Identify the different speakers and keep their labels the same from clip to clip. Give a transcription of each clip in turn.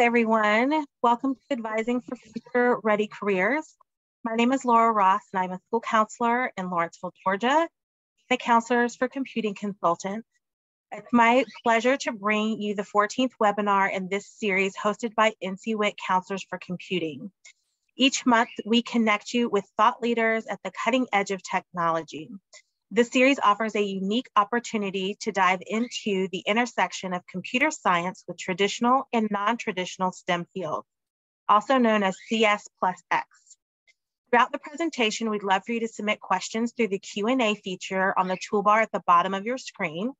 Speaker 1: Everyone. Welcome to Advising for Future Ready Careers. My name is Laura Ross, and I'm a school counselor in Lawrenceville, Georgia, the Counselors for Computing Consultant. It's my pleasure to bring you the 14th webinar in this series hosted by NCWIT Counselors for Computing. Each month, we connect you with thought leaders at the cutting edge of technology. This series offers a unique opportunity to dive into the intersection of computer science with traditional and non-traditional STEM fields, also known as CS plus X. Throughout the presentation, we'd love for you to submit questions through the Q&A feature on the toolbar at the bottom of your screen.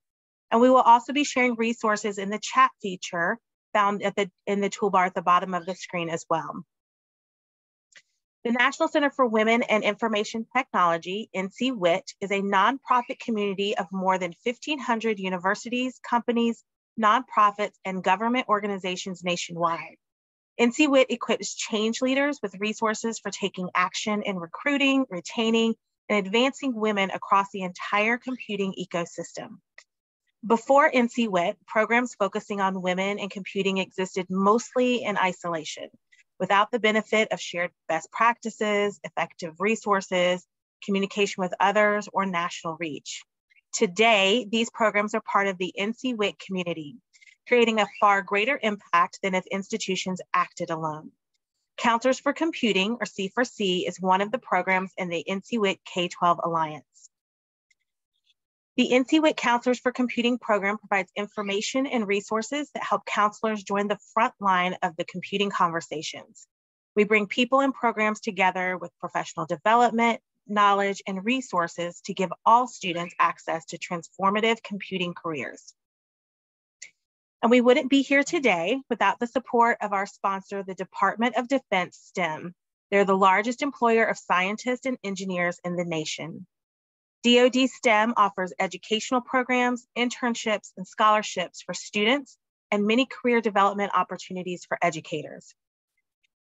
Speaker 1: And we will also be sharing resources in the chat feature found at the, in the toolbar at the bottom of the screen as well. The National Center for Women and Information Technology, NCWIT, is a nonprofit community of more than 1,500 universities, companies, nonprofits, and government organizations nationwide. NCWIT equips change leaders with resources for taking action in recruiting, retaining, and advancing women across the entire computing ecosystem. Before NCWIT, programs focusing on women and computing existed mostly in isolation without the benefit of shared best practices, effective resources, communication with others, or national reach. Today, these programs are part of the NCWIT community, creating a far greater impact than if institutions acted alone. Counselors for Computing, or C4C, is one of the programs in the NCWIT K-12 Alliance. The NCWIT Counselors for Computing program provides information and resources that help counselors join the front line of the computing conversations. We bring people and programs together with professional development, knowledge, and resources to give all students access to transformative computing careers. And we wouldn't be here today without the support of our sponsor, the Department of Defense STEM. They're the largest employer of scientists and engineers in the nation. DoD STEM offers educational programs, internships, and scholarships for students and many career development opportunities for educators.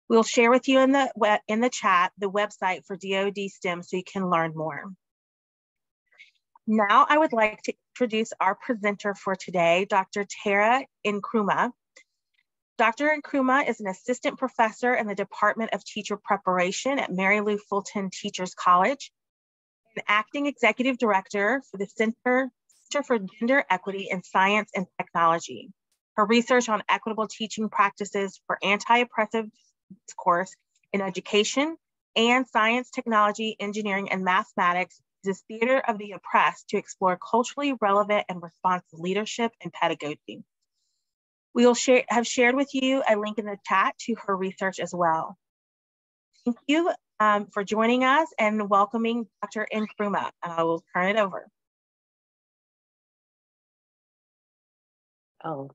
Speaker 1: We'll share with you in the, in the chat the website for DoD STEM so you can learn more. Now I would like to introduce our presenter for today, Dr. Tara Nkrumah. Dr. Nkrumah is an assistant professor in the Department of Teacher Preparation at Mary Lou Fulton Teachers College an acting executive director for the Center, Center for Gender Equity in Science and Technology. Her research on equitable teaching practices for anti-oppressive discourse in education and science, technology, engineering, and mathematics uses theater of the oppressed to explore culturally relevant and responsive leadership and pedagogy. We will share, have shared with you a link in the chat to her research as well. Thank you um, for joining us and welcoming Dr. Nkrumah. I will turn it over.
Speaker 2: Oh,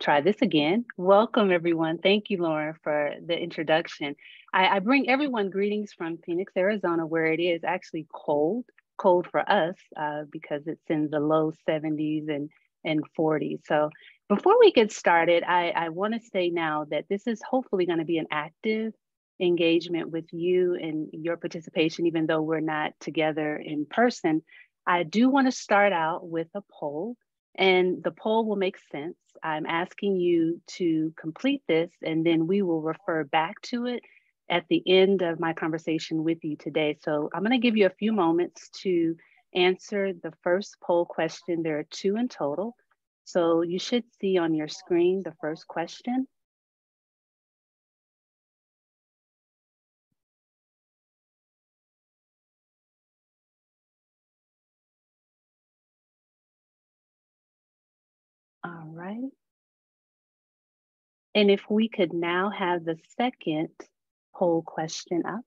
Speaker 2: try this again. Welcome everyone. Thank you, Lauren, for the introduction. I, I, bring everyone greetings from Phoenix, Arizona, where it is actually cold, cold for us uh, because it's in the low 70s and, and 40s. So before we get started, I, I wanna say now that this is hopefully gonna be an active engagement with you and your participation, even though we're not together in person, I do want to start out with a poll, and the poll will make sense. I'm asking you to complete this, and then we will refer back to it at the end of my conversation with you today. So I'm going to give you a few moments to answer the first poll question. There are two in total. So you should see on your screen the first question. And if we could now have the second poll question up.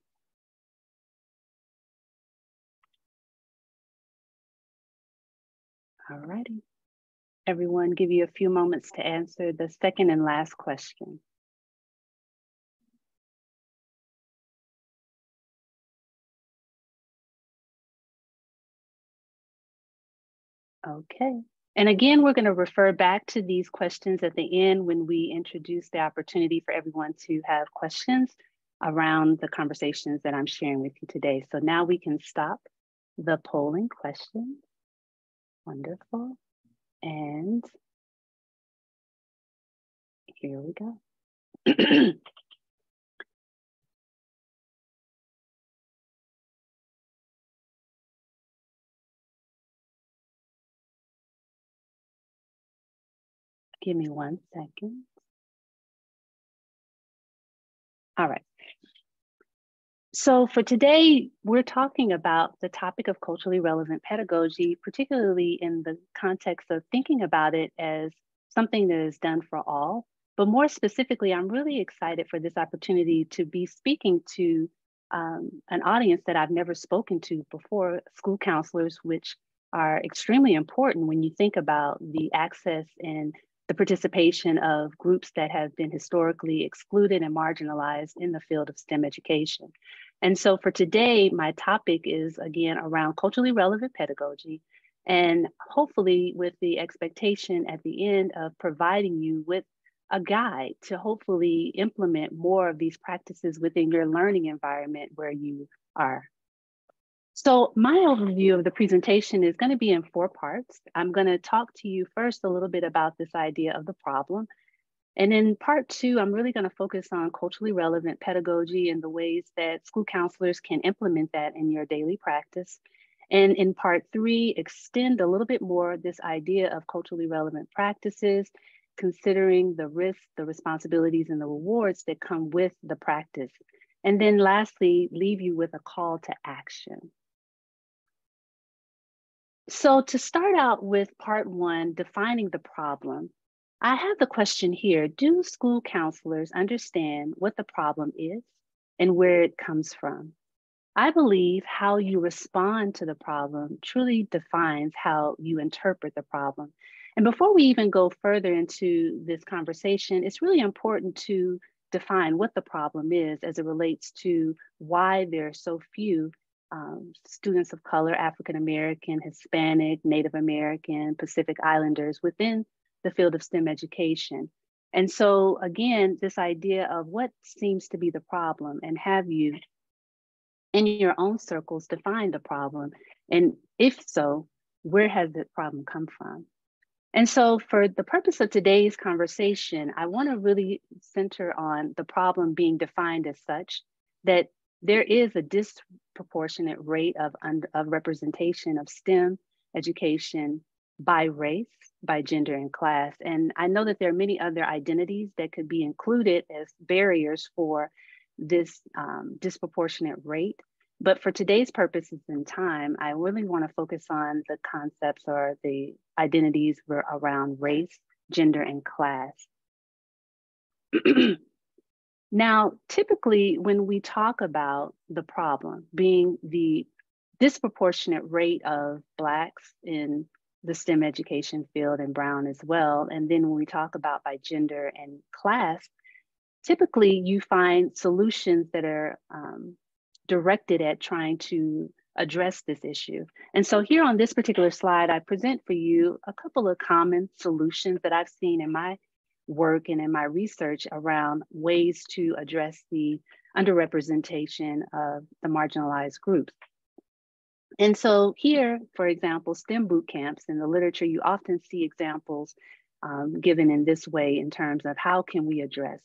Speaker 2: All righty. Everyone give you a few moments to answer the second and last question. Okay. And again, we're going to refer back to these questions at the end when we introduce the opportunity for everyone to have questions around the conversations that I'm sharing with you today. So now we can stop the polling questions. Wonderful. And Here we go. Give me one second. All right. So for today, we're talking about the topic of culturally relevant pedagogy, particularly in the context of thinking about it as something that is done for all. But more specifically, I'm really excited for this opportunity to be speaking to um, an audience that I've never spoken to before, school counselors, which are extremely important when you think about the access and the participation of groups that have been historically excluded and marginalized in the field of STEM education. And so for today, my topic is again around culturally relevant pedagogy and hopefully with the expectation at the end of providing you with a guide to hopefully implement more of these practices within your learning environment where you are so my overview of the presentation is going to be in four parts. I'm going to talk to you first a little bit about this idea of the problem. And in part two, I'm really going to focus on culturally relevant pedagogy and the ways that school counselors can implement that in your daily practice. And in part three, extend a little bit more this idea of culturally relevant practices, considering the risks, the responsibilities, and the rewards that come with the practice. And then lastly, leave you with a call to action. So to start out with part one, defining the problem, I have the question here, do school counselors understand what the problem is and where it comes from? I believe how you respond to the problem truly defines how you interpret the problem. And before we even go further into this conversation, it's really important to define what the problem is as it relates to why there are so few um, students of color, African American, Hispanic, Native American, Pacific Islanders within the field of STEM education. And so, again, this idea of what seems to be the problem, and have you in your own circles define the problem? And if so, where has the problem come from? And so, for the purpose of today's conversation, I want to really center on the problem being defined as such that there is a disproportionate rate of, of representation of STEM education by race, by gender, and class. And I know that there are many other identities that could be included as barriers for this um, disproportionate rate. But for today's purposes and time, I really want to focus on the concepts or the identities around race, gender, and class. Now, typically, when we talk about the problem being the disproportionate rate of Blacks in the STEM education field and Brown as well, and then when we talk about by gender and class, typically you find solutions that are um, directed at trying to address this issue. And so here on this particular slide, I present for you a couple of common solutions that I've seen in my work and in my research around ways to address the underrepresentation of the marginalized groups. And so here, for example, STEM boot camps in the literature, you often see examples um, given in this way in terms of how can we address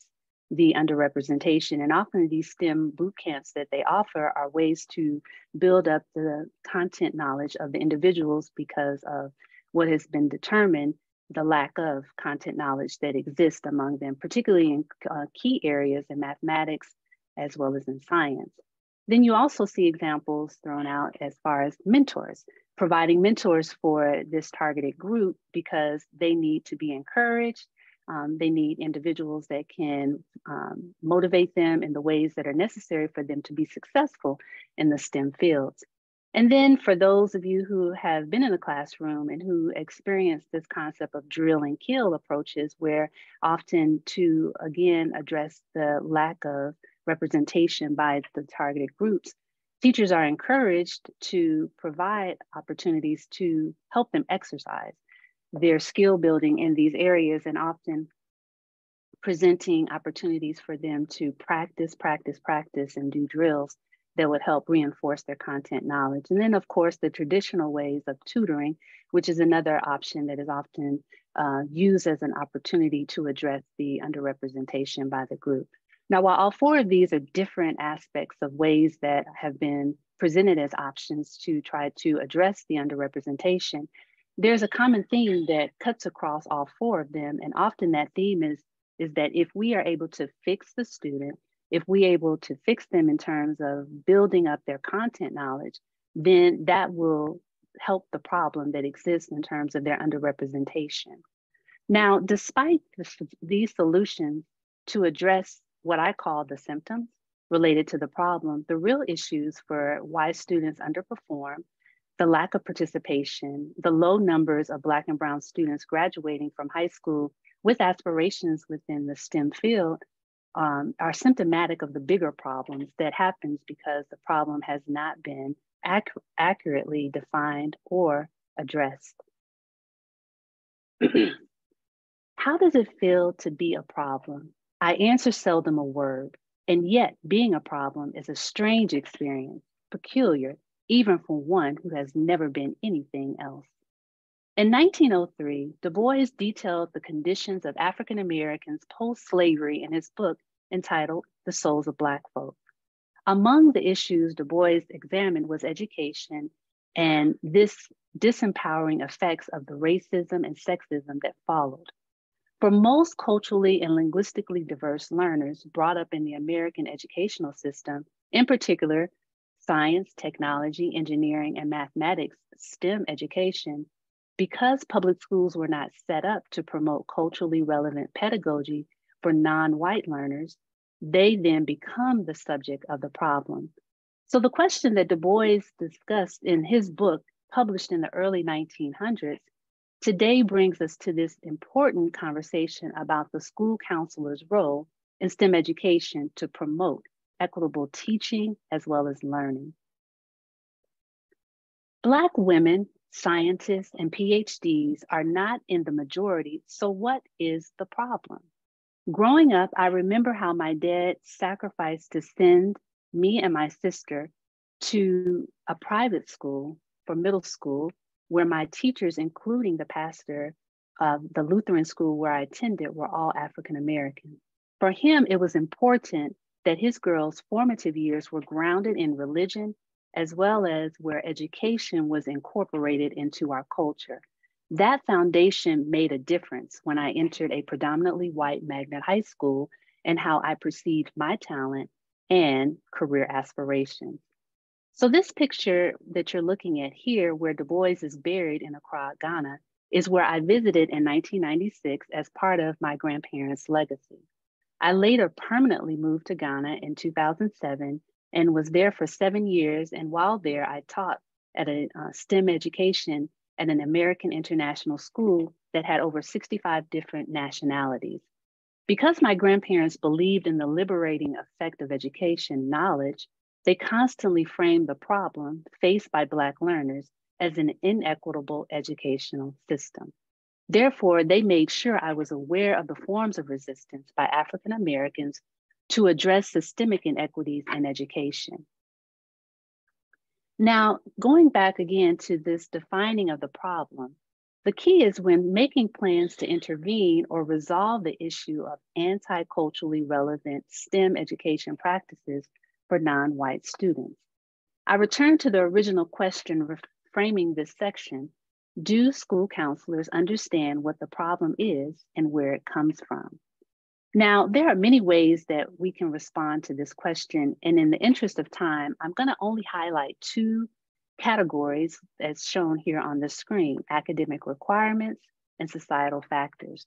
Speaker 2: the underrepresentation. And often these STEM boot camps that they offer are ways to build up the content knowledge of the individuals because of what has been determined the lack of content knowledge that exists among them, particularly in uh, key areas in mathematics as well as in science. Then you also see examples thrown out as far as mentors, providing mentors for this targeted group because they need to be encouraged. Um, they need individuals that can um, motivate them in the ways that are necessary for them to be successful in the STEM fields. And then for those of you who have been in the classroom and who experience this concept of drill and kill approaches, where often to again address the lack of representation by the targeted groups, teachers are encouraged to provide opportunities to help them exercise their skill building in these areas and often presenting opportunities for them to practice, practice, practice, and do drills that would help reinforce their content knowledge. And then of course, the traditional ways of tutoring, which is another option that is often uh, used as an opportunity to address the underrepresentation by the group. Now, while all four of these are different aspects of ways that have been presented as options to try to address the underrepresentation, there's a common theme that cuts across all four of them. And often that theme is, is that if we are able to fix the student, if we're able to fix them in terms of building up their content knowledge, then that will help the problem that exists in terms of their underrepresentation. Now, despite this, these solutions to address what I call the symptoms related to the problem, the real issues for why students underperform, the lack of participation, the low numbers of Black and Brown students graduating from high school with aspirations within the STEM field um, are symptomatic of the bigger problems that happens because the problem has not been ac accurately defined or addressed. How does it feel to be a problem? I answer seldom a word, and yet being a problem is a strange experience, peculiar, even for one who has never been anything else. In 1903, Du Bois detailed the conditions of African Americans post slavery in his book entitled The Souls of Black Folk. Among the issues Du Bois examined was education and this disempowering effects of the racism and sexism that followed. For most culturally and linguistically diverse learners brought up in the American educational system, in particular, science, technology, engineering, and mathematics, STEM education, because public schools were not set up to promote culturally relevant pedagogy for non-white learners, they then become the subject of the problem. So the question that Du Bois discussed in his book, published in the early 1900s, Today brings us to this important conversation about the school counselor's role in STEM education to promote equitable teaching as well as learning. Black women, scientists, and PhDs are not in the majority, so what is the problem? Growing up, I remember how my dad sacrificed to send me and my sister to a private school for middle school where my teachers, including the pastor of the Lutheran school where I attended, were all African American. For him, it was important that his girls' formative years were grounded in religion, as well as where education was incorporated into our culture. That foundation made a difference when I entered a predominantly white magnet high school and how I perceived my talent and career aspirations. So this picture that you're looking at here, where Du Bois is buried in Accra, Ghana, is where I visited in 1996 as part of my grandparents' legacy. I later permanently moved to Ghana in 2007 and was there for seven years. And while there, I taught at a uh, STEM education at an American international school that had over 65 different nationalities. Because my grandparents believed in the liberating effect of education knowledge, they constantly framed the problem faced by Black learners as an inequitable educational system. Therefore, they made sure I was aware of the forms of resistance by African Americans to address systemic inequities in education. Now, going back again to this defining of the problem, the key is when making plans to intervene or resolve the issue of anti-culturally relevant STEM education practices for non-white students. I return to the original question framing this section. Do school counselors understand what the problem is and where it comes from? Now, there are many ways that we can respond to this question. And in the interest of time, I'm gonna only highlight two categories as shown here on the screen, academic requirements and societal factors.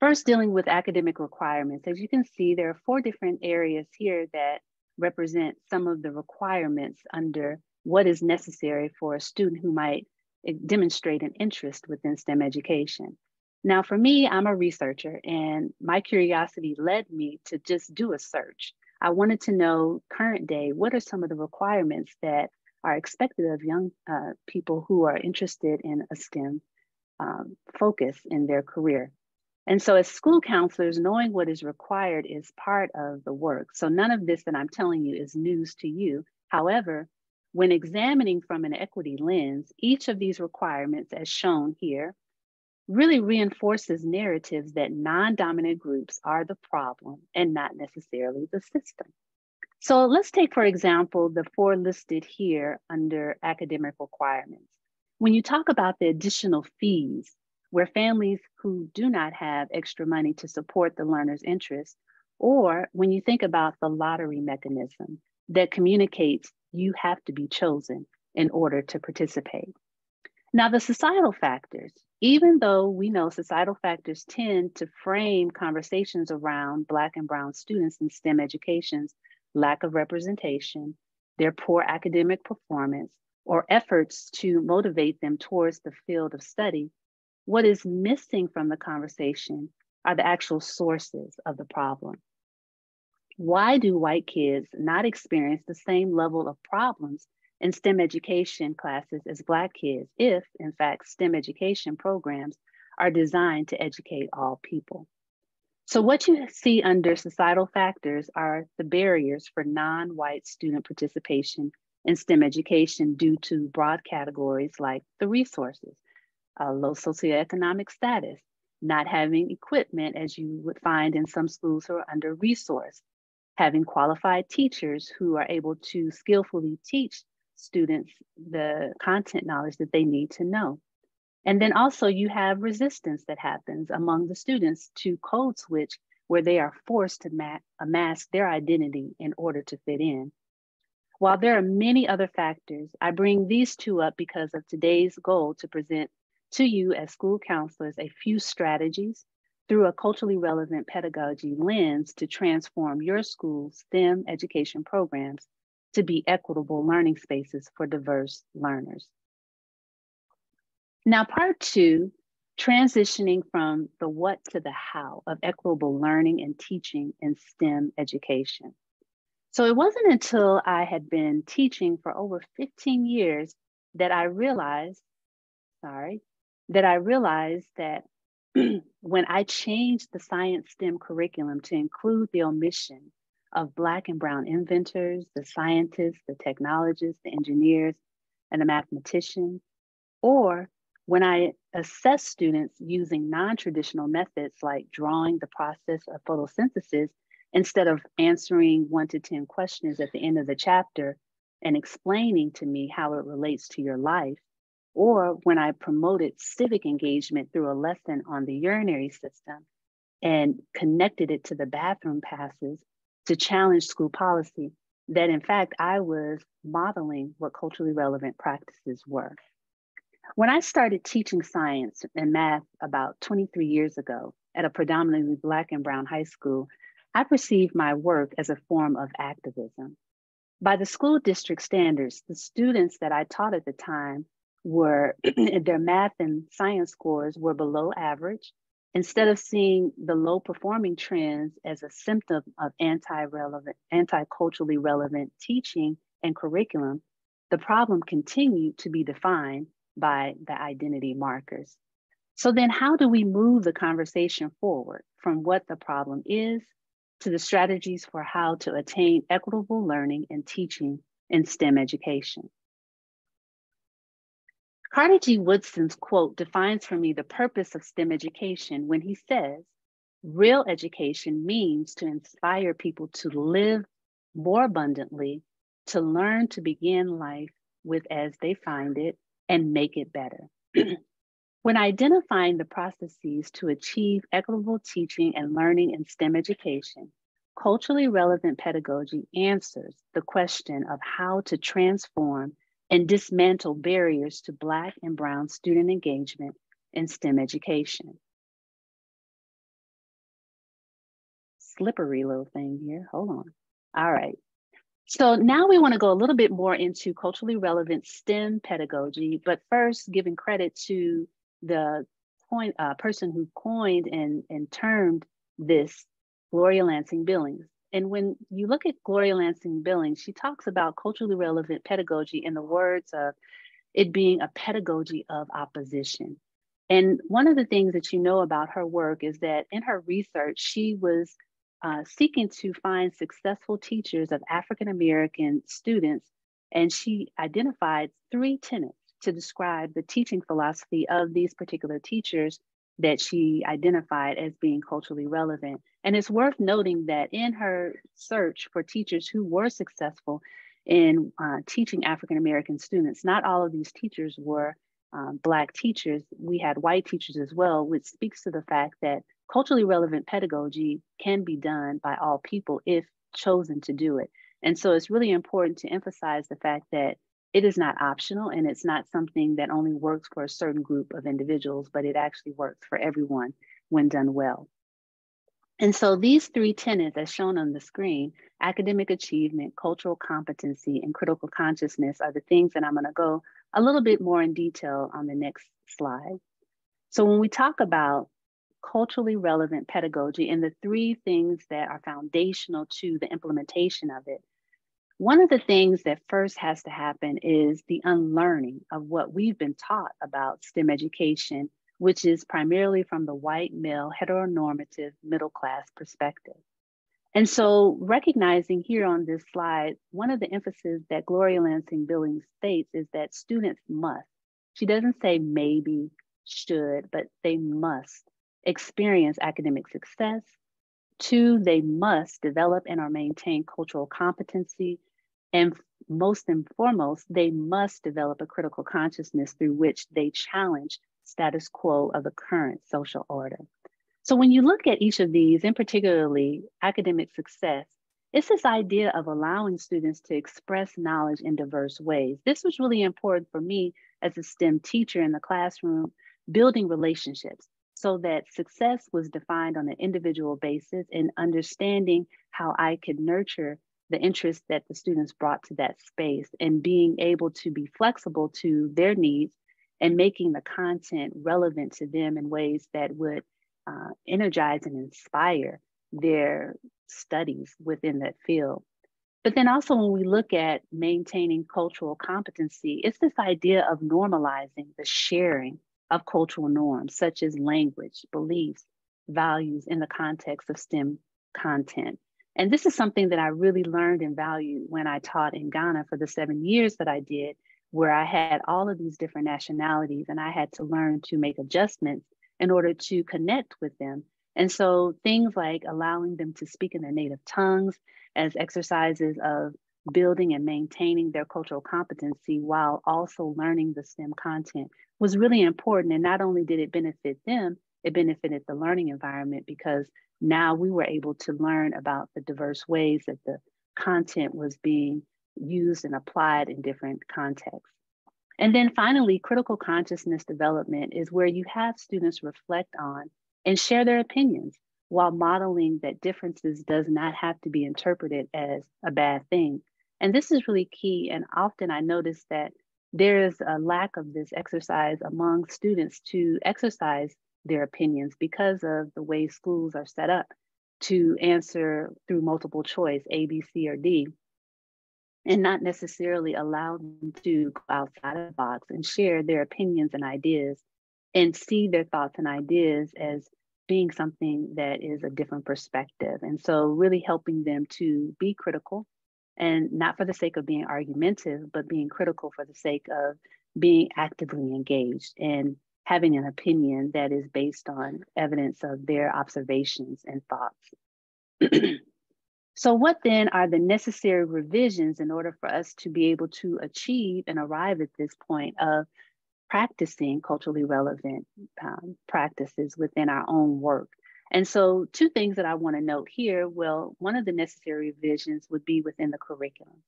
Speaker 2: First, dealing with academic requirements. As you can see, there are four different areas here that represent some of the requirements under what is necessary for a student who might eh, demonstrate an interest within STEM education. Now, for me, I'm a researcher, and my curiosity led me to just do a search. I wanted to know current day, what are some of the requirements that are expected of young uh, people who are interested in a STEM um, focus in their career. And so, as school counselors, knowing what is required is part of the work. So, none of this that I'm telling you is news to you. However, when examining from an equity lens, each of these requirements, as shown here, really reinforces narratives that non dominant groups are the problem and not necessarily the system. So let's take, for example, the four listed here under academic requirements. When you talk about the additional fees, where families who do not have extra money to support the learner's interest, or when you think about the lottery mechanism that communicates you have to be chosen in order to participate. Now, the societal factors, even though we know societal factors tend to frame conversations around Black and Brown students in STEM education's lack of representation, their poor academic performance, or efforts to motivate them towards the field of study, what is missing from the conversation are the actual sources of the problem. Why do white kids not experience the same level of problems in STEM education classes as Black kids if, in fact, STEM education programs are designed to educate all people? So, what you see under societal factors are the barriers for non white student participation in STEM education due to broad categories like the resources, low socioeconomic status, not having equipment as you would find in some schools who are under resourced, having qualified teachers who are able to skillfully teach students the content knowledge that they need to know. And then also you have resistance that happens among the students to code switch where they are forced to ma mask their identity in order to fit in. While there are many other factors, I bring these two up because of today's goal to present to you as school counselors a few strategies through a culturally relevant pedagogy lens to transform your school's STEM education programs to be equitable learning spaces for diverse learners. Now, part two, transitioning from the what to the how of equitable learning and teaching in STEM education. So it wasn't until I had been teaching for over 15 years that I realized, sorry, that I realized that when I changed the science STEM curriculum to include the omission of Black and Brown inventors, the scientists, the technologists, the engineers, and the mathematicians, or when I assess students using non traditional methods like drawing the process of photosynthesis instead of answering one to 10 questions at the end of the chapter and explaining to me how it relates to your life, or when I promoted civic engagement through a lesson on the urinary system and connected it to the bathroom passes to challenge school policy, that in fact I was modeling what culturally relevant practices were. When I started teaching science and math about 23 years ago at a predominantly Black and Brown high school, I perceived my work as a form of activism. By the school district standards, the students that I taught at the time were their math and science scores were below average. Instead of seeing the low performing trends as a symptom of anti-relevant, anti-culturally relevant teaching and curriculum, the problem continued to be defined by the identity markers. So then how do we move the conversation forward from what the problem is to the strategies for how to attain equitable learning and teaching in STEM education? Carter G. Woodson's quote defines for me the purpose of STEM education when he says, real education means to inspire people to live more abundantly, to learn to begin life with as they find it and make it better. when identifying the processes to achieve equitable teaching and learning in STEM education, culturally relevant pedagogy answers the question of how to transform and dismantle barriers to Black and Brown student engagement in STEM education. Slippery little thing here, hold on. All right. So now we want to go a little bit more into culturally relevant STEM pedagogy, but first giving credit to the point, uh, person who coined and, and termed this, Gloria Ladson-Billings. And when you look at Gloria Ladson-Billings, she talks about culturally relevant pedagogy in the words of it being a pedagogy of opposition. And one of the things that you know about her work is that in her research, she was uh, seeking to find successful teachers of African American students And she identified three tenets to describe the teaching philosophy of these particular teachers that she identified as being culturally relevant. And it's worth noting that in her search for teachers who were successful in uh, teaching African American students, not all of these teachers were um, Black teachers. We had white teachers as well, which speaks to the fact that culturally relevant pedagogy can be done by all people if chosen to do it. And so it's really important to emphasize the fact that it is not optional and it's not something that only works for a certain group of individuals, but it actually works for everyone when done well. And so these three tenets, as shown on the screen, academic achievement, cultural competency, and critical consciousness are the things that I'm gonna go a little bit more in detail on the next slide. So when we talk about culturally relevant pedagogy and the three things that are foundational to the implementation of it, one of the things that first has to happen is the unlearning of what we've been taught about STEM education, which is primarily from the white male heteronormative middle class perspective. And so, recognizing here on this slide, one of the emphasis that Gloria Ladson-Billings states is that students must, she doesn't say maybe, should, but they must experience academic success. Two, they must develop and or maintain cultural competency and most and foremost, they must develop a critical consciousness through which they challenge status quo of the current social order. So when you look at each of these, and particularly academic success, it's this idea of allowing students to express knowledge in diverse ways. This was really important for me as a STEM teacher in the classroom, building relationships so that success was defined on an individual basis and understanding how I could nurture the interest that the students brought to that space and being able to be flexible to their needs and making the content relevant to them in ways that would uh, energize and inspire their studies within that field. But then also, when we look at maintaining cultural competency, it's this idea of normalizing the sharing of cultural norms, such as language, beliefs, values in the context of STEM content. And this is something that I really learned and valued when I taught in Ghana for the seven years that I did, where I had all of these different nationalities and I had to learn to make adjustments in order to connect with them. And so things like allowing them to speak in their native tongues as exercises of building and maintaining their cultural competency while also learning the STEM content was really important. And not only did it benefit them, it benefited the learning environment because now we were able to learn about the diverse ways that the content was being used and applied in different contexts. And then finally, critical consciousness development is where you have students reflect on and share their opinions while modeling that differences does not have to be interpreted as a bad thing. And this is really key. And often I notice that there is a lack of this exercise among students to exercise their opinions because of the way schools are set up to answer through multiple choice, A, B, C, or D, and not necessarily allow them to go outside of the box and share their opinions and ideas and see their thoughts and ideas as being something that is a different perspective. And so, really helping them to be critical and not for the sake of being argumentative, but being critical for the sake of being actively engaged and having an opinion that is based on evidence of their observations and thoughts. so, what then are the necessary revisions in order for us to be able to achieve and arrive at this point of practicing culturally relevant um, practices within our own work? And so, two things that I want to note here well, one of the necessary revisions would be within the curriculum.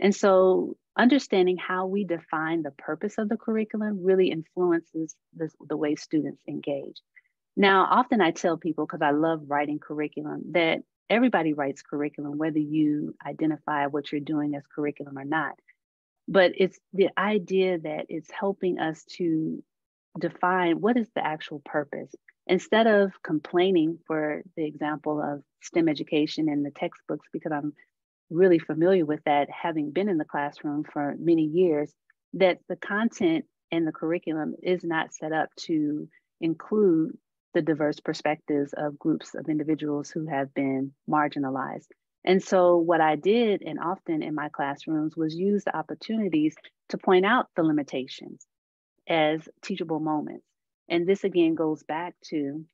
Speaker 2: And so understanding how we define the purpose of the curriculum really influences the, the way students engage. Now, often I tell people, because I love writing curriculum, that everybody writes curriculum, whether you identify what you're doing as curriculum or not. But it's the idea that it's helping us to define what is the actual purpose. Instead of complaining, for the example of STEM education and the textbooks, because I'm really familiar with that, having been in the classroom for many years, that the content and the curriculum is not set up to include the diverse perspectives of groups of individuals who have been marginalized. And so, what I did, and often in my classrooms, was use the opportunities to point out the limitations as teachable moments. And this again goes back to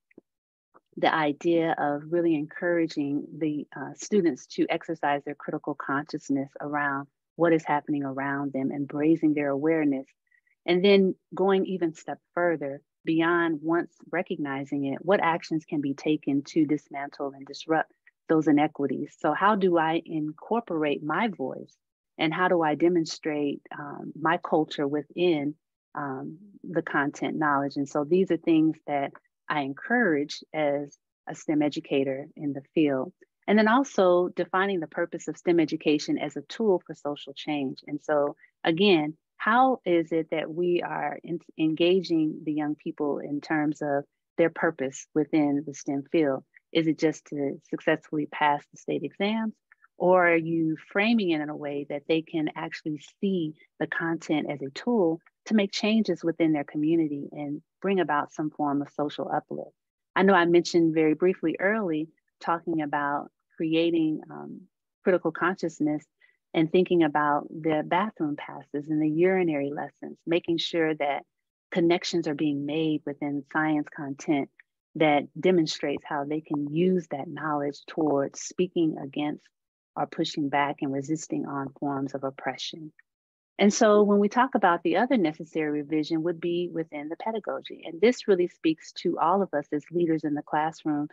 Speaker 2: the idea of really encouraging the uh, students to exercise their critical consciousness around what is happening around them and raising their awareness. And then going even step further beyond once recognizing it, what actions can be taken to dismantle and disrupt those inequities? So, how do I incorporate my voice and how do I demonstrate um, my culture within um, the content knowledge? And so, these are things that I encourage as a STEM educator in the field. And then also defining the purpose of STEM education as a tool for social change. And so, again, how is it that we are in, engaging the young people in terms of their purpose within the STEM field? Is it just to successfully pass the state exams? Or are you framing it in a way that they can actually see the content as a tool to make changes within their community and bring about some form of social uplift. I know I mentioned very briefly early talking about creating um, critical consciousness and thinking about the bathroom passes and the urinary lessons, making sure that connections are being made within science content that demonstrates how they can use that knowledge towards speaking against or pushing back and resisting on forms of oppression. And so when we talk about the other necessary revision would be within the pedagogy. And this really speaks to all of us as leaders in the classroom,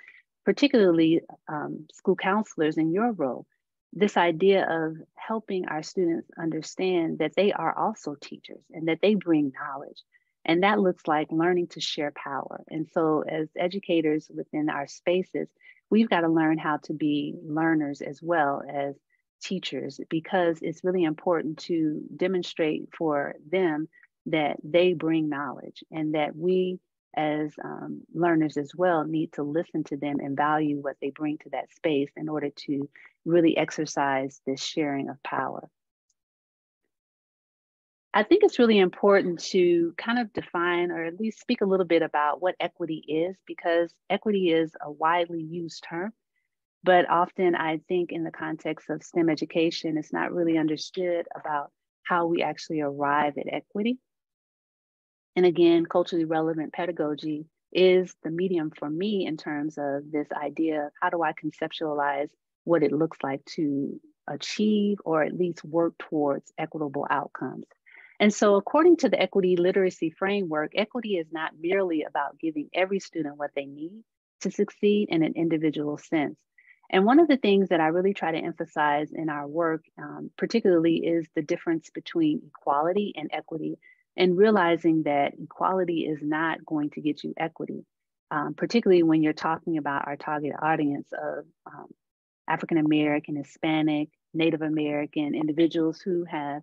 Speaker 2: particularly um, school counselors in your role. This idea of helping our students understand that they are also teachers and that they bring knowledge. And that looks like learning to share power. And so, as educators within our spaces, we've got to learn how to be learners as well as teachers because it's really important to demonstrate for them that they bring knowledge and that we as um, learners as well need to listen to them and value what they bring to that space in order to really exercise this sharing of power. I think it's really important to kind of define or at least speak a little bit about what equity is because equity is a widely used term but often I think in the context of STEM education, it's not really understood about how we actually arrive at equity. And again, culturally relevant pedagogy is the medium for me in terms of this idea of how do I conceptualize what it looks like to achieve or at least work towards equitable outcomes. And so, according to the equity literacy framework, equity is not merely about giving every student what they need to succeed in an individual sense, and one of the things that I really try to emphasize in our work, um, particularly, is the difference between equality and equity, and realizing that equality is not going to get you equity, um, particularly when you're talking about our target audience of um, African American, Hispanic, Native American individuals who have,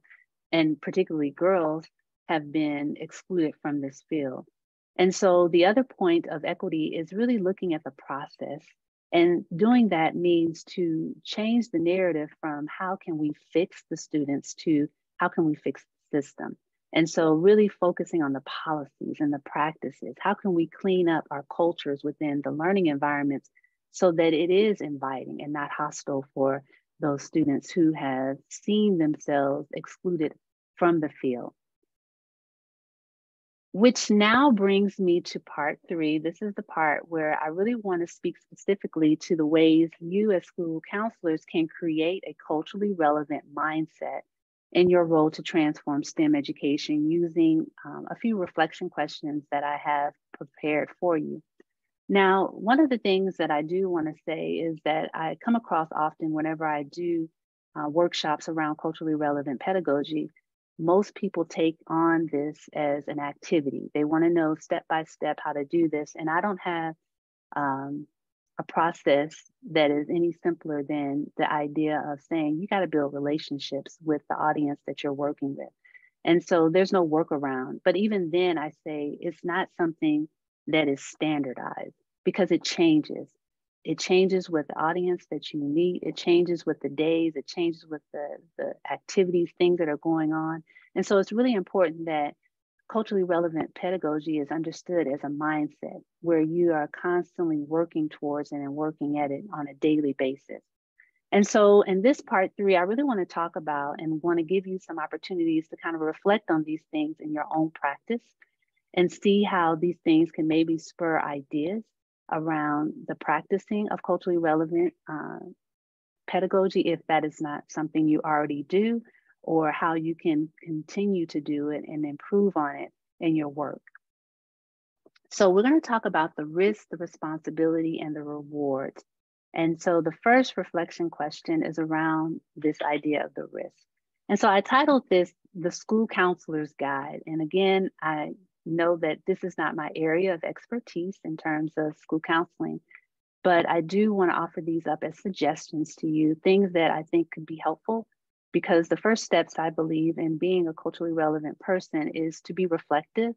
Speaker 2: and particularly girls, have been excluded from this field. And so the other point of equity is really looking at the process and doing that means to change the narrative from how can we fix the students to how can we fix the system. And so, really focusing on the policies and the practices. How can we clean up our cultures within the learning environments so that it is inviting and not hostile for those students who have seen themselves excluded from the field? Which now brings me to part three. This is the part where I really want to speak specifically to the ways you, as school counselors, can create a culturally relevant mindset in your role to transform STEM education using um, a few reflection questions that I have prepared for you. Now, one of the things that I do want to say is that I come across often whenever I do uh, workshops around culturally relevant pedagogy most people take on this as an activity. They want to know step by step how to do this. And I don't have um, a process that is any simpler than the idea of saying you got to build relationships with the audience that you're working with. And so there's no workaround. But even then, I say it's not something that is standardized because it changes. It changes with the audience that you meet. It changes with the days. It changes with the, the activities, things that are going on. And so it's really important that culturally relevant pedagogy is understood as a mindset where you are constantly working towards and working at it on a daily basis. And so in this part three, I really want to talk about and want to give you some opportunities to kind of reflect on these things in your own practice and see how these things can maybe spur ideas around the practicing of culturally relevant uh, pedagogy if that is not something you already do, or how you can continue to do it and improve on it in your work. So we're going to talk about the risk, the responsibility, and the rewards. And so the first reflection question is around this idea of the risk. And so I titled this The School Counselor's Guide. And again, I know that this is not my area of expertise in terms of school counseling, but I do want to offer these up as suggestions to you, things that I think could be helpful. Because the first steps I believe in being a culturally relevant person is to be reflective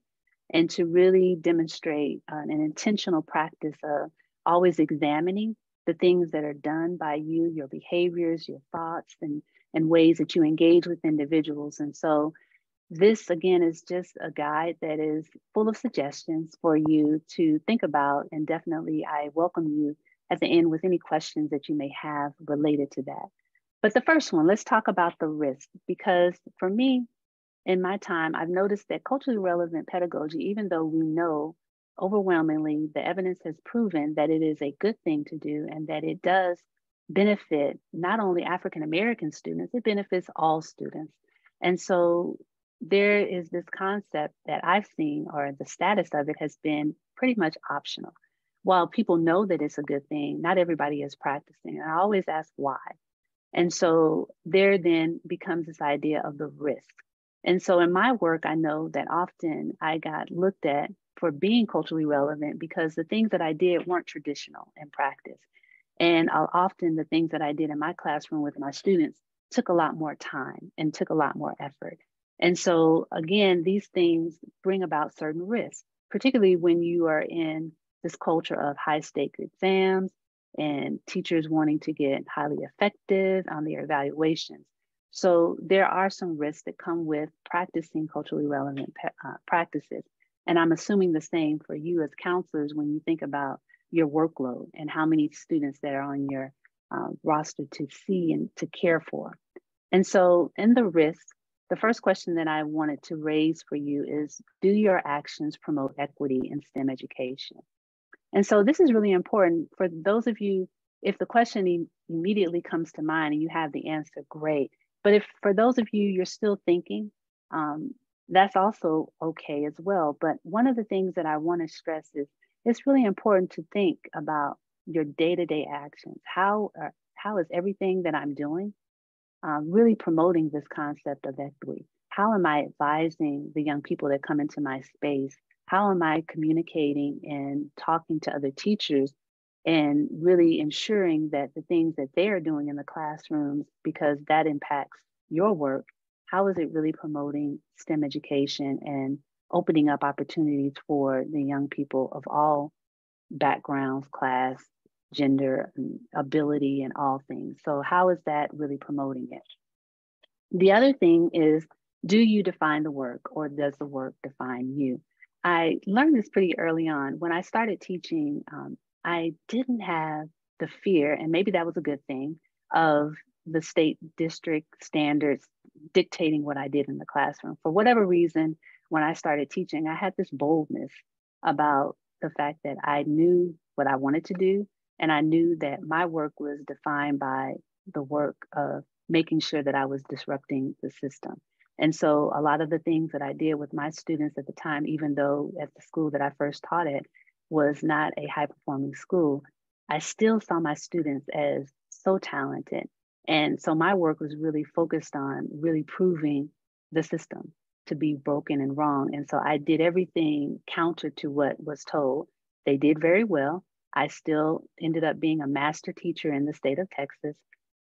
Speaker 2: and to really demonstrate uh, an intentional practice of always examining the things that are done by you, your behaviors, your thoughts, and, and ways that you engage with individuals. And so this again is just a guide that is full of suggestions for you to think about. And definitely, I welcome you at the end with any questions that you may have related to that. But the first one, let's talk about the risk, because for me, in my time, I've noticed that culturally relevant pedagogy, even though we know overwhelmingly the evidence has proven that it is a good thing to do and that it does benefit not only African American students, it benefits all students. And so there is this concept that I've seen, or the status of it has been pretty much optional. While people know that it's a good thing, not everybody is practicing. And I always ask why. And so there then becomes this idea of the risk. And so in my work, I know that often I got looked at for being culturally relevant because the things that I did weren't traditional in practice. And often the things that I did in my classroom with my students took a lot more time and took a lot more effort. And so, again, these things bring about certain risks, particularly when you are in this culture of high stake exams and teachers wanting to get highly effective on their evaluations. So, there are some risks that come with practicing culturally relevant uh, practices. And I'm assuming the same for you as counselors when you think about your workload and how many students that are on your uh, roster to see and to care for. And so, in the risk, the first question that I wanted to raise for you is Do your actions promote equity in STEM education? And so this is really important for those of you, if the question immediately comes to mind and you have the answer, great. But if for those of you, you're still thinking, um, that's also okay as well. But one of the things that I want to stress is it's really important to think about your day to day actions. How, uh, how is everything that I'm doing um, really promoting this concept of equity. How am I advising the young people that come into my space? How am I communicating and talking to other teachers and really ensuring that the things that they are doing in the classrooms, because that impacts your work, how is it really promoting STEM education and opening up opportunities for the young people of all backgrounds, class, gender, ability, and all things. So, how is that really promoting it? The other thing is do you define the work or does the work define you? I learned this pretty early on. When I started teaching, um, I didn't have the fear, and maybe that was a good thing, of the state district standards dictating what I did in the classroom. For whatever reason, when I started teaching, I had this boldness about the fact that I knew what I wanted to do and I knew that my work was defined by the work of making sure that I was disrupting the system. And so a lot of the things that I did with my students at the time, even though at the school that I first taught at was not a high performing school, I still saw my students as so talented. And so my work was really focused on really proving the system to be broken and wrong. And so I did everything counter to what was told. They did very well. I still ended up being a master teacher in the state of Texas.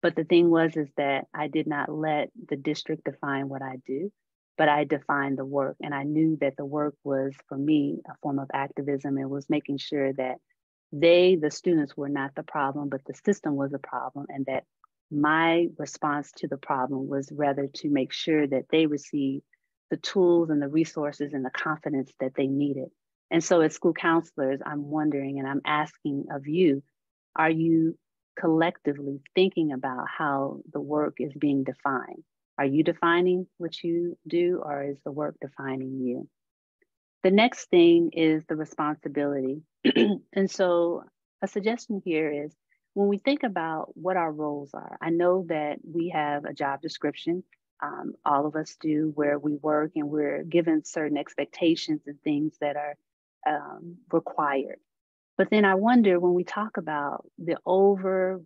Speaker 2: But the thing was, is that I did not let the district define what I do, but I defined the work. And I knew that the work was, for me, a form of activism. It was making sure that they, the students, were not the problem, but the system was a problem. And that my response to the problem was rather to make sure that they receive the tools and the resources and the confidence that they needed and so, as school counselors, I'm wondering and I'm asking of you are you collectively thinking about how the work is being defined. Are you defining what you do, or is the work defining you? The next thing is the responsibility. and so, a suggestion here is when we think about what our roles are, I know that we have a job description. Um, all of us do where we work and we're given certain expectations and things that are um, required. But then I wonder when we talk about the over,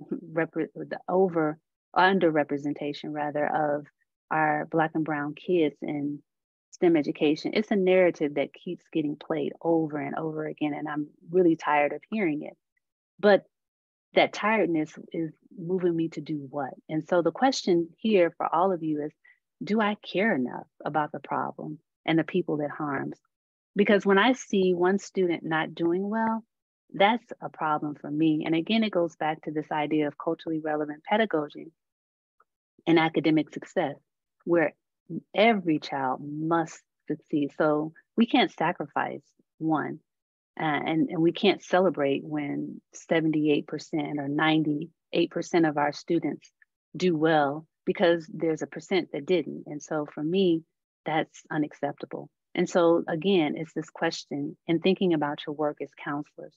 Speaker 2: the over underrepresentation rather of our Black and Brown kids in STEM education, it's a narrative that keeps getting played over and over again, and I'm really tired of hearing it. But that tiredness is moving me to do what? And so the question here for all of you is do I care enough about the problem and the people that harms? Because when I see one student not doing well, that's a problem for me. And again, it goes back to this idea of culturally relevant pedagogy and academic success, where every child must succeed. So we can't sacrifice one. Uh, and, and we can't celebrate when 78% or 98% of our students do well because there's a percent that didn't. And so for me, that's unacceptable. And so again, it's this question in thinking about your work as counselors.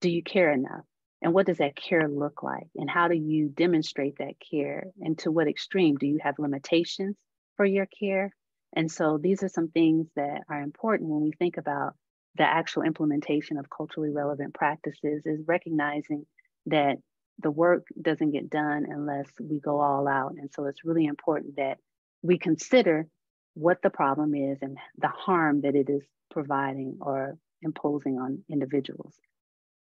Speaker 2: Do you care enough? And what does that care look like? And how do you demonstrate that care? And to what extreme? Do you have limitations for your care? And so these are some things that are important when we think about the actual implementation of culturally relevant practices is recognizing that the work doesn't get done unless we go all out. And so it's really important that we consider what the problem is and the harm that it is providing or imposing on individuals.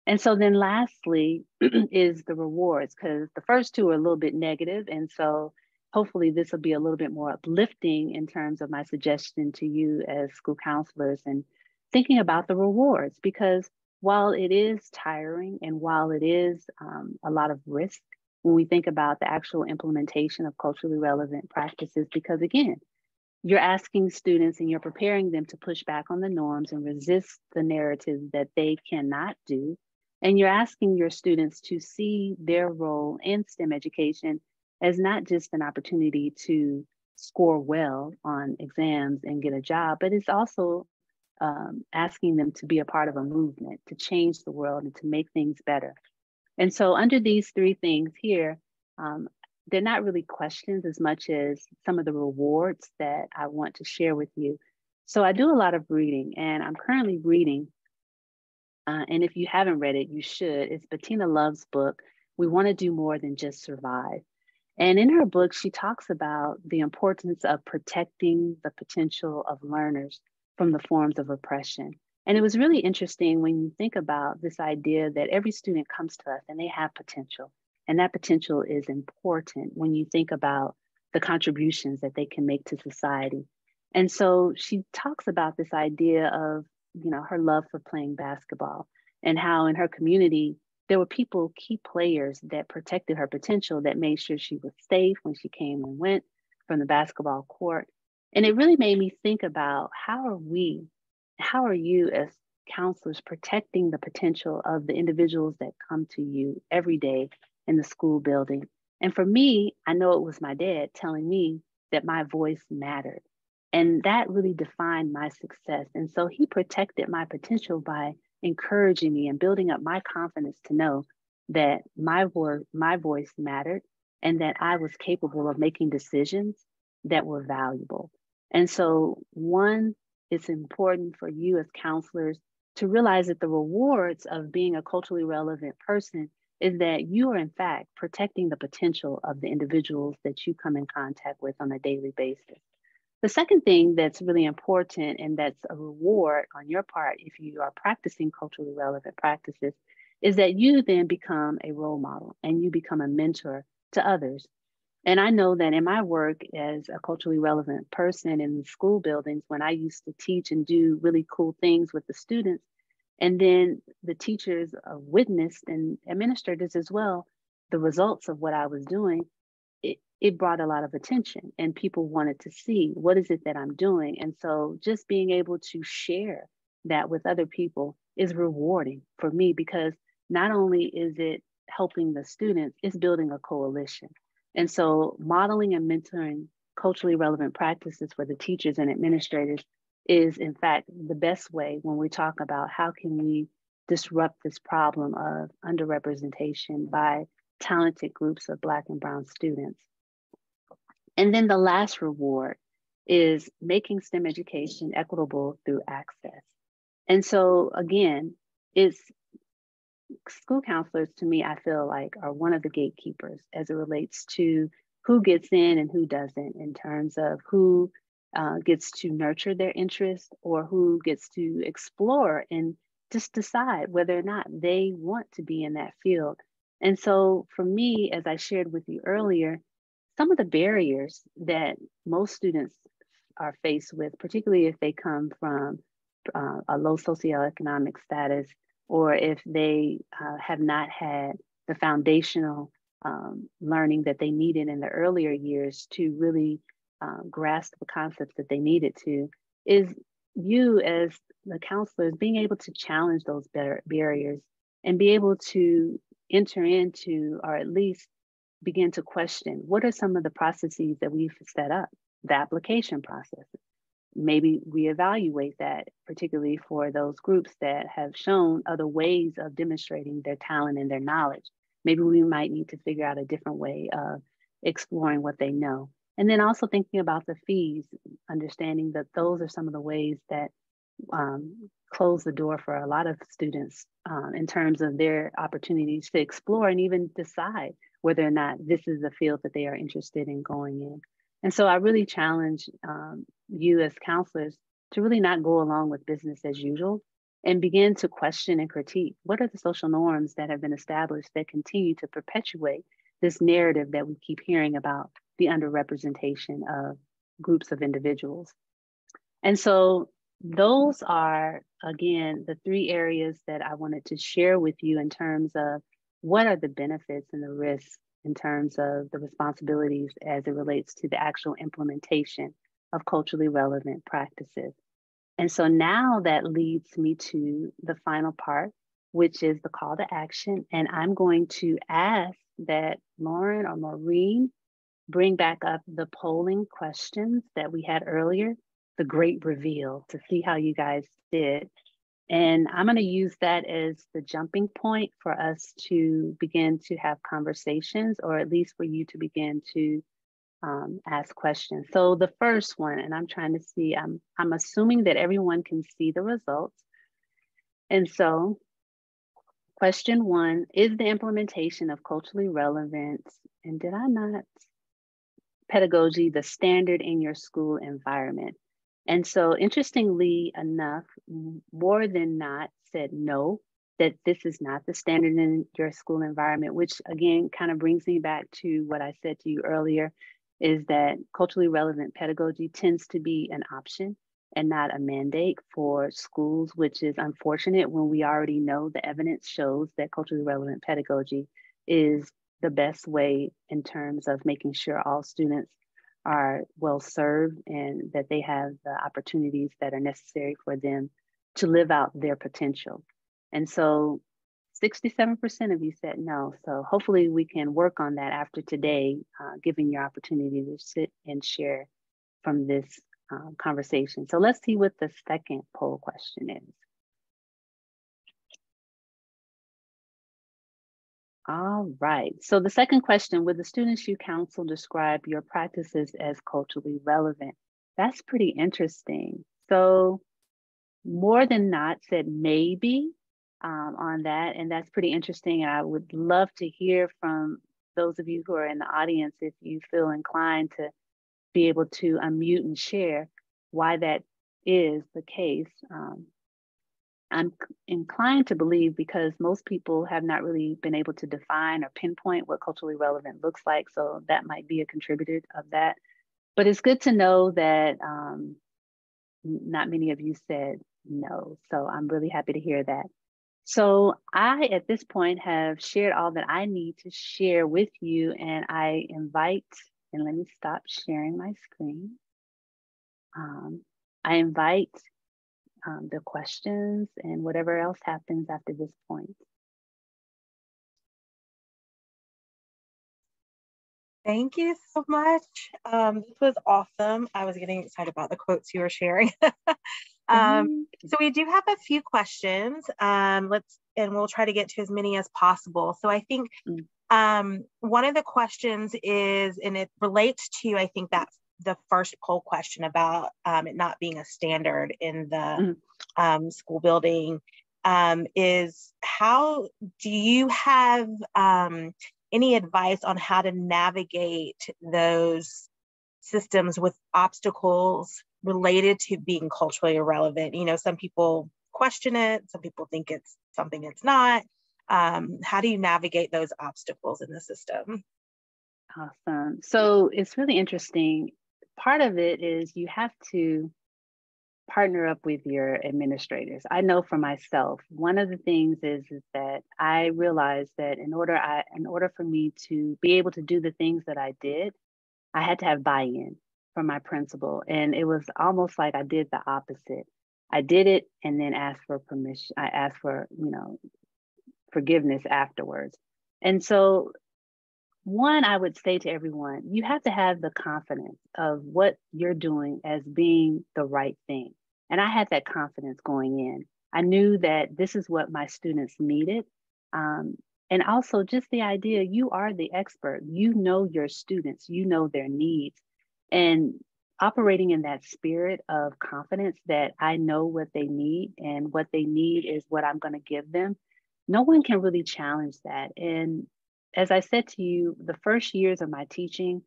Speaker 2: And so then lastly is the rewards, because the first two are a little bit negative, And so hopefully this will be a little bit more uplifting in terms of my suggestion to you as school counselors and thinking about the rewards because while it is tiring and while it is um, a lot of risk when we think about the actual implementation of culturally relevant practices, because again, you're asking students and you're preparing them to push back on the norms and resist the narratives that they cannot do. And you're asking your students to see their role in STEM education as not just an opportunity to score well on exams and get a job, but it's also um, asking them to be a part of a movement to change the world and to make things better. And so, under these three things here, um, they're not really questions as much as some of the rewards that I want to share with you. So, I do a lot of reading, and I'm currently reading. Uh, and if you haven't read it, you should. It's Bettina Love's book, We Want to Do More Than Just Survive. And in her book, she talks about the importance of protecting the potential of learners from the forms of oppression. And it was really interesting when you think about this idea that every student comes to us and they have potential. And that potential is important when you think about the contributions that they can make to society. And so she talks about this idea of, you know, her love for playing basketball and how in her community, there were people, key players that protected her potential, that made sure she was safe when she came and went from the basketball court. And it really made me think about how are we, how are you as counselors protecting the potential of the individuals that come to you every day in the school building? And for me, I know it was my dad telling me that my voice mattered. And that really defined my success. And so he protected my potential by encouraging me and building up my confidence to know that my, vo- my voice mattered and that I was capable of making decisions that were valuable. And so, one, it's important for you as counselors to realize that the rewards of being a culturally relevant person is that you are, in fact, protecting the potential of the individuals that you come in contact with on a daily basis. The second thing that's really important, and that's a reward on your part if you are practicing culturally relevant practices, is that you then become a role model and you become a mentor to others and I know that in my work as a culturally relevant person in school buildings, when I used to teach and do really cool things with the students, and then the teachers uh, witnessed and administrators as well, the results of what I was doing, it, it brought a lot of attention and people wanted to see what is it that I'm doing. And so just being able to share that with other people is rewarding for me because not only is it helping the students it's building a coalition. And so modeling and mentoring culturally relevant practices for the teachers and administrators is in fact the best way when we talk about how can we disrupt this problem of underrepresentation by talented groups of Black and Brown students. And then the last reward is making STEM education equitable through access. And so again, it's school counselors to me, I feel like are one of the gatekeepers as it relates to who gets in and who doesn't in terms of who uh, gets to nurture their interest or who gets to explore and just decide whether or not they want to be in that field. And so for me, as I shared with you earlier, some of the barriers that most students are faced with, particularly if they come from uh, a low socioeconomic status or if they uh, have not had the foundational um, learning that they needed in the earlier years to really uh, grasp the concepts that they needed to, is you as the counselors being able to challenge those better barriers and be able to enter into or at least begin to question what are some of the processes that we've set up, the application processes. Maybe we evaluate that, particularly for those groups that have shown other ways of demonstrating their talent and their knowledge. Maybe we might need to figure out a different way of exploring what they know. And then also thinking about the fees, understanding that those are some of the ways that um, close the door for a lot of students um, in terms of their opportunities to explore and even decide whether or not this is the field that they are interested in going in. And so I really challenge um, you as counselors to really not go along with business as usual and begin to question and critique what are the social norms that have been established that continue to perpetuate this narrative that we keep hearing about the underrepresentation of groups of individuals. And so those are, again, the three areas that I wanted to share with you in terms of what are the benefits and the risks in terms of the responsibilities as it relates to the actual implementation of culturally relevant practices. And so now that leads me to the final part, which is the call to action. And I'm going to ask that Lauren or Maureen bring back up the polling questions that we had earlier, the great reveal, to see how you guys did. And I'm going to use that as the jumping point for us to begin to have conversations, or at least for you to begin to um, ask questions. So the first one, and I'm trying to see, I'm, I'm assuming that everyone can see the results. And so question one, is the implementation of culturally relevant, and did I not, pedagogy the standard in your school environment? And so, interestingly enough, more than not said no, that this is not the standard in your school environment, which again kind of brings me back to what I said to you earlier is that culturally relevant pedagogy tends to be an option and not a mandate for schools, which is unfortunate when we already know the evidence shows that culturally relevant pedagogy is the best way in terms of making sure all students are well served and that they have the opportunities that are necessary for them to live out their potential. And so 67% of you said no. So hopefully we can work on that after today, uh, giving you opportunity to sit and share from this um, conversation. So let's see what the second poll question is. All right. So the second question, would the students you counsel describe your practices as culturally relevant? That's pretty interesting. So more than not said maybe um, on that. And that's pretty interesting. I would love to hear from those of you who are in the audience if you feel inclined to be able to unmute and share why that is the case. Um, I'm inclined to believe because most people have not really been able to define or pinpoint what culturally relevant looks like. So that might be a contributor of that. But it's good to know that um, not many of you said no. So I'm really happy to hear that. So I, at this point, have shared all that I need to share with you, and I invite, and let me stop sharing my screen. Um, I invite um, the questions and whatever else happens after this point.
Speaker 1: Thank you so much. Um, this was awesome. I was getting excited about the quotes you were sharing. um. Mm-hmm. So we do have a few questions. Um, let's and we'll try to get to as many as possible. So I think mm. um, one of the questions is, and it relates to I think that the first poll question about um, it not being a standard in the mm. school building um, is how do you have um, any advice on how to navigate those systems with obstacles related to being culturally irrelevant? You know, some people question it, some people think it's something it's not. Um, how do you navigate those obstacles in the system?
Speaker 2: Awesome. So it's really interesting. Part of it is you have to partner up with your administrators. I know for myself, one of the things is, is that I realized that in order I in order for me to be able to do the things that I did, I had to have buy-in from my principal. And it was almost like I did the opposite. I did it and then asked for permission. I asked for, you know, forgiveness afterwards. And so one, I would say to everyone, you have to have the confidence of what you're doing as being the right thing. And I had that confidence going in. I knew that this is what my students needed. Um, and also just the idea you are the expert, you know your students, you know their needs. And operating in that spirit of confidence that I know what they need and what they need is what I'm going to give them, no one can really challenge that. And as I said to you, the first years of my teaching,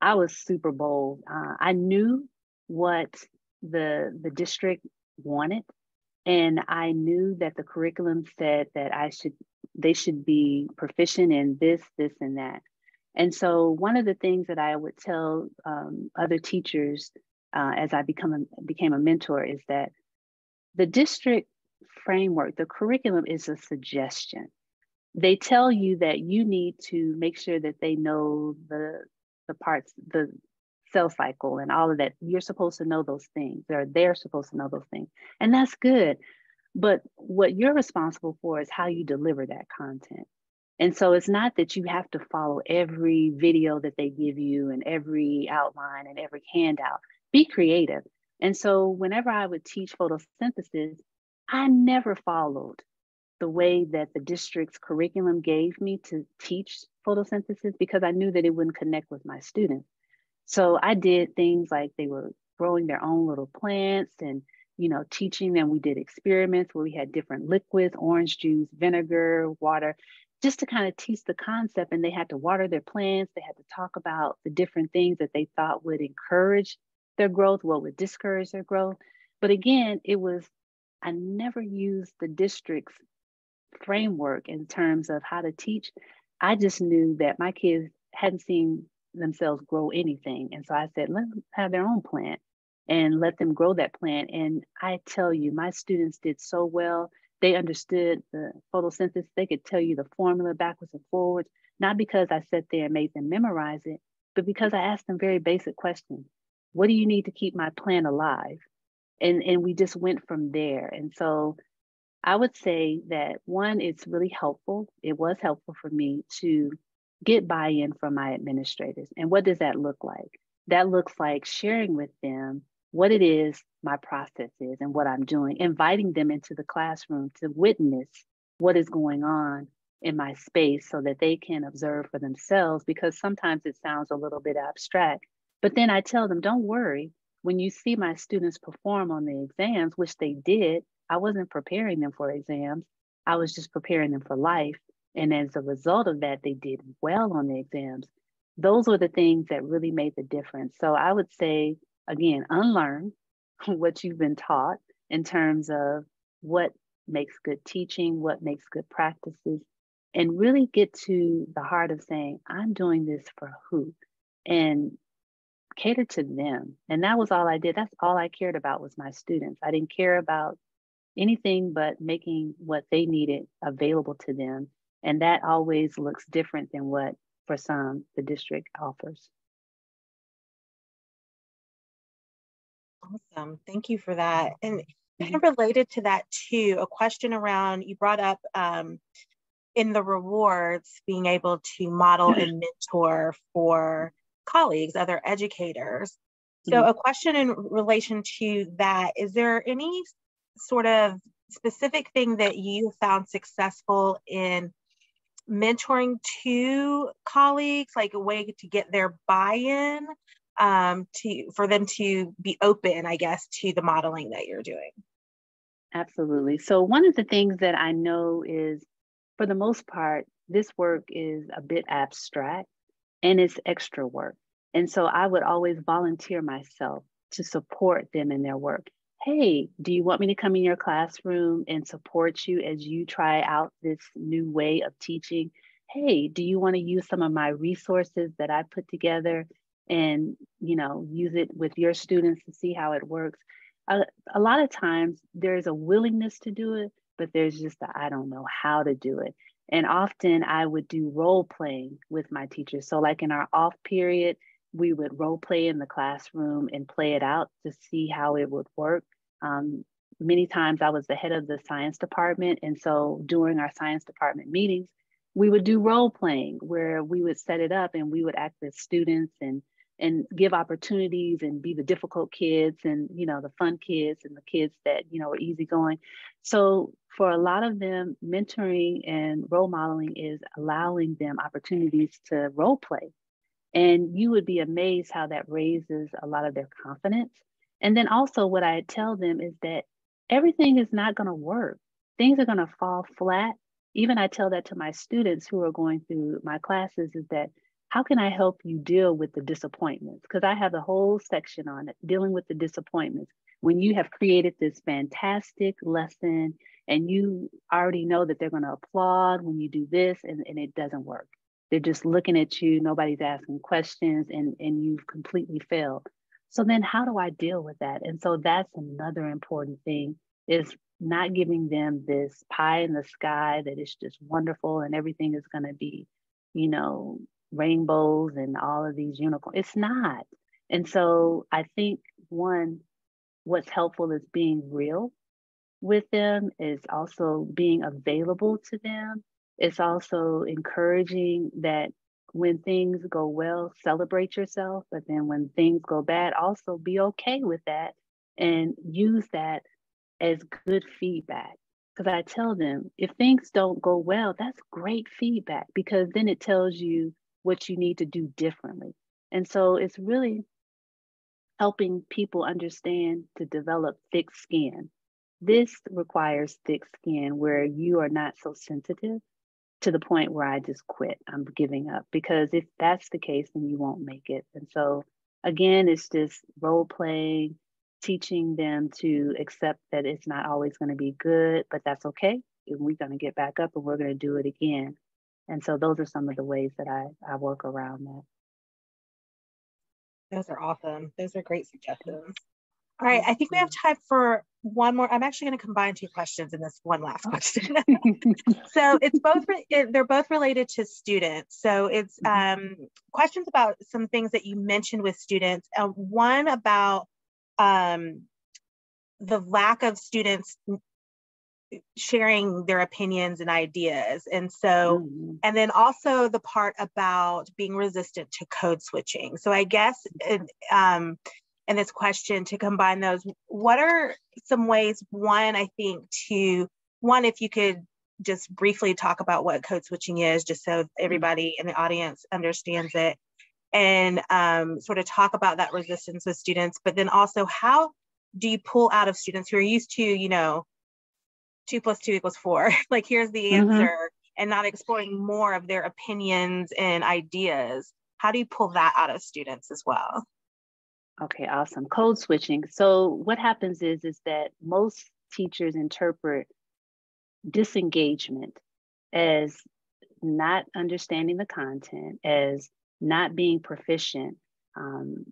Speaker 2: I was super bold. Uh, I knew what the the district wanted and i knew that the curriculum said that i should they should be proficient in this this and that and so one of the things that i would tell um, other teachers uh, as i become a, became a mentor is that the district framework the curriculum is a suggestion they tell you that you need to make sure that they know the the parts the cell cycle and all of that. You're supposed to know those things, or they're supposed to know those things. And that's good. But what you're responsible for is how you deliver that content. And so it's not that you have to follow every video that they give you and every outline and every handout. Be creative. And so whenever I would teach photosynthesis, I never followed the way that the district's curriculum gave me to teach photosynthesis because I knew that it wouldn't connect with my students. So I did things like they were growing their own little plants and you know teaching them. We did experiments where we had different liquids orange juice vinegar water just to kind of teach the concept. And they had to water their plants. They had to talk about the different things that they thought would encourage their growth what would discourage their growth. But again it was i never used the district's framework in terms of how to teach i just knew that my kids hadn't seen themselves grow anything. And so I said, let them have their own plant and let them grow that plant. And I tell you, my students did so well. They understood the photosynthesis. They could tell you the formula backwards and forwards, not because I sat there and made them memorize it, but because I asked them very basic questions. What do you need to keep my plant alive? And, and we just went from there. And so I would say that one, it's really helpful. It was helpful for me to get buy in from my administrators. And what does that look like? That looks like sharing with them what it is my process is and what I'm doing, inviting them into the classroom to witness what is going on in my space so that they can observe for themselves because sometimes it sounds a little bit abstract. But then I tell them, don't worry, when you see my students perform on the exams, which they did, I wasn't preparing them for exams. I was just preparing them for life. And as a result of that, they did well on the exams. Those were the things that really made the difference. So I would say, again, unlearn what you've been taught in terms of what makes good teaching, what makes good practices, and really get to the heart of saying, I'm doing this for who? And cater to them. And that was all I did. That's all I cared about was my students. I didn't care about anything but making what they needed available to them and that always looks different than what, for some, the district offers.
Speaker 1: Awesome. Thank you for that. And kind of related to that too, a question around you brought up um, in the rewards, being able to model and mentor for colleagues, other educators. So, mm-hmm. a question in relation to that is there any sort of specific thing that you found successful in mentoring to colleagues, like a way to get their buy in? Um, to for them to be open, I guess, to the modeling that you're doing.
Speaker 2: Absolutely. So, one of the things that I know is for the most part, this work is a bit abstract and it's extra work. And so I would always volunteer myself to support them in their work. Hey, do you want me to come in your classroom and support you as you try out this new way of teaching? Hey, do you want to use some of my resources that I put together and, you know, use it with your students to see how it works? A, a lot of times there's a willingness to do it, but there's just I don't know how to do it. And often I would do role playing with my teachers. So, like in our off period, we would role play in the classroom and play it out to see how it would work. Um, many times I was the head of the science department. And so during our science department meetings, we would do role playing where we would set it up and we would act as students and and give opportunities and be the difficult kids and you know the fun kids and the kids that you know are easygoing so for a lot of them mentoring and role modeling is allowing them opportunities to role play and you would be amazed how that raises a lot of their confidence and then also what i tell them is that everything is not going to work things are going to fall flat even i tell that to my students who are going through my classes is that how can I help you deal with the disappointments? Because I have a whole section on it, dealing with the disappointments. When you have created this fantastic lesson and you already know that they're going to applaud when you do this and, and it doesn't work. They're just looking at you, nobody's asking questions, and, and you've completely failed. So then how do I deal with that? And so that's another important thing is not giving them this pie in the sky that is just wonderful and everything is going to be, you know, rainbows and all of these unicorns. It's not. And so I think one, what's helpful is being real with them, is also being available to them. It's also encouraging that when things go well, celebrate yourself. But then when things go bad, also be okay with that and use that as good feedback. Because I tell them if things don't go well, that's great feedback because then it tells you what you need to do differently. And so it's really helping people understand to develop thick skin. This requires thick skin where you are not so sensitive to the point where I just quit, I'm giving up. Because if that's the case, then you won't make it. And so, again, it's just role playing, teaching them to accept that it's not always going to be good, but that's okay. And we're going to get back up and we're going to do it again. And so those are some of the ways that I, I work around that.
Speaker 1: Those are awesome. Those are great suggestions. All right, I think we have time for one more. I'm actually going to combine two questions in this one last question. so it's both they're both related to students. So it's mm-hmm. um, questions about some things that you mentioned with students. Uh, one about um, the lack of students sharing their opinions and ideas. And so, mm-hmm. and then also the part about being resistant to code switching. So I guess it, um, in this question to combine those, what are some ways, one, I think to, one, if you could just briefly talk about what code switching is, just so everybody in the audience understands it, and um, sort of talk about that resistance with students, but then also how do you pull out of students who are used to, you know, two plus two equals four. like, here's the mm-hmm. answer, mm-hmm. and not exploring more of their opinions and ideas. How do you pull that out of students as well?
Speaker 2: Okay, awesome. Code switching. So what happens is is that most teachers interpret disengagement as not understanding the content, as not being proficient, um,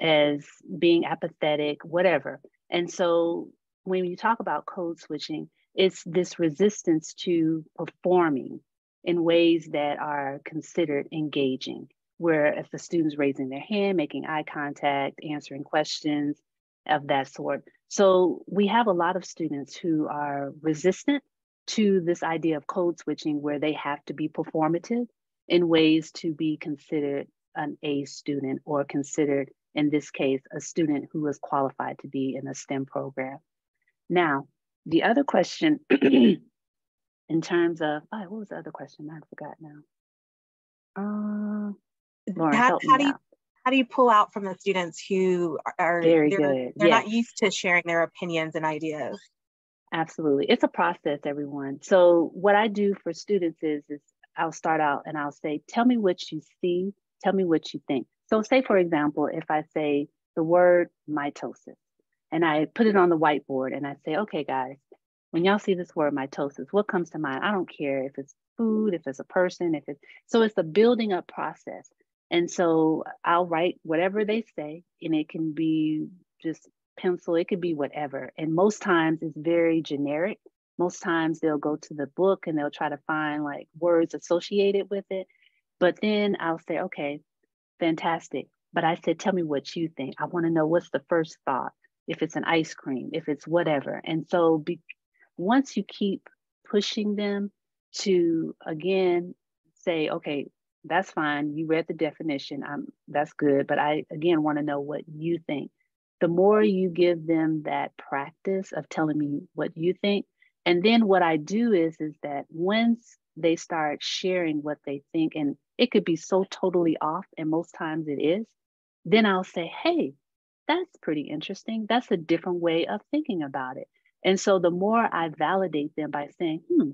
Speaker 2: as being apathetic, whatever. And so when you talk about code switching, it's this resistance to performing in ways that are considered engaging, where if the student's raising their hand, making eye contact, answering questions of that sort. So we have a lot of students who are resistant to this idea of code switching where they have to be performative in ways to be considered an A student or considered, in this case, a student who is qualified to be in a STEM program. Now, the other question in terms of, oh, what was the other question? I forgot now. Uh,
Speaker 1: Lauren, how, how do you how do you pull out from the students who are
Speaker 2: very
Speaker 1: they're,
Speaker 2: good?
Speaker 1: They're yes. not used to sharing their opinions and ideas.
Speaker 2: Absolutely, it's a process, everyone. So what I do for students is is I'll start out and I'll say, tell me what you see, tell me what you think. So say for example, if I say the word mitosis, and I put it on the whiteboard and I say, okay, guys, when y'all see this word mitosis, what comes to mind? I don't care if it's food, if it's a person, if it's so it's a building up process. And so I'll write whatever they say, and it can be just pencil, it could be whatever. And most times it's very generic. Most times they'll go to the book and they'll try to find like words associated with it. But then I'll say, okay, fantastic. But I said, tell me what you think. I want to know what's the first thought, if it's an ice cream, if it's whatever. And so be, once you keep pushing them to again say, okay, that's fine. You read the definition. I'm that's good. But I again want to know what you think. The more you give them that practice of telling me what you think, and then what I do is is that once they start sharing what they think, and it could be so totally off, and most times it is, then I'll say, hey, that's pretty interesting. That's a different way of thinking about it. And so the more I validate them by saying, hmm,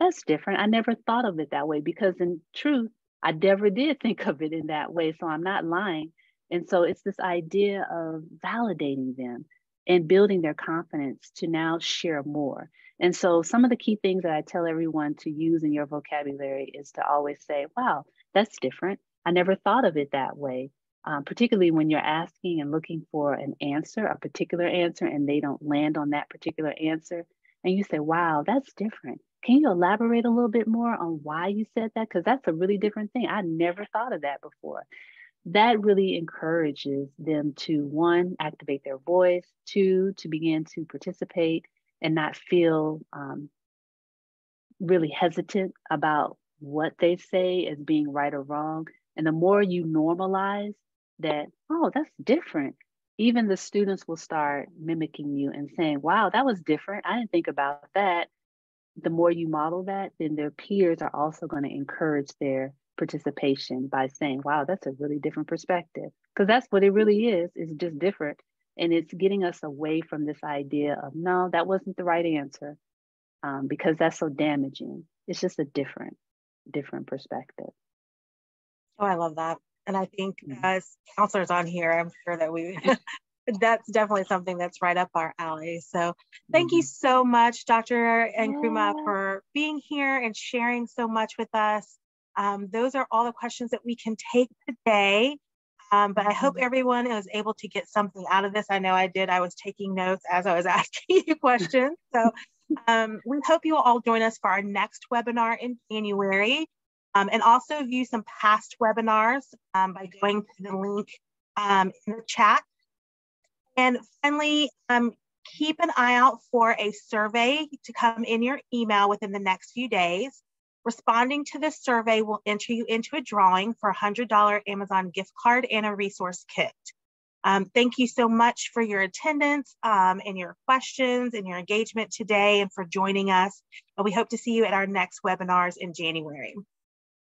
Speaker 2: that's different. I never thought of it that way because in truth, I never did think of it in that way. So I'm not lying. And so it's this idea of validating them and building their confidence to now share more. And so some of the key things that I tell everyone to use in your vocabulary is to always say, wow, that's different. I never thought of it that way. Um, particularly when you're asking and looking for an answer, a particular answer, and they don't land on that particular answer. And you say, wow, that's different. Can you elaborate a little bit more on why you said that? Because that's a really different thing. I never thought of that before. That really encourages them to one, activate their voice, two, to begin to participate and not feel um, really hesitant about what they say as being right or wrong. And the more you normalize that, oh, that's different, even the students will start mimicking you and saying, wow, that was different. I didn't think about that the more you model that, then their peers are also going to encourage their participation by saying, wow, that's a really different perspective. Because that's what it really is, it's just different. And it's getting us away from this idea of, no, that wasn't the right answer, um, because that's so damaging. It's just a different, different perspective.
Speaker 1: Oh, I love that. And I think mm-hmm. as counselors on here, I'm sure that we that's definitely something that's right up our alley. So thank you mm-hmm. so much, Dr. Nkrumah, yeah. for being here and sharing so much with us. Um, those are all the questions that we can take today. Um, but I hope mm-hmm. everyone was able to get something out of this. I know I did. I was taking notes as I was asking you questions. So um, we hope you will all join us for our next webinar in January. Um, and also view some past webinars um, by going to the link um, in the chat and finally, um, keep an eye out for a survey to come in your email within the next few days. Responding to this survey will enter you into a drawing for a $100 Amazon gift card and a resource kit. Um, thank you so much for your attendance um, and your questions and your engagement today and for joining us. And we hope to see you at our next webinars in January.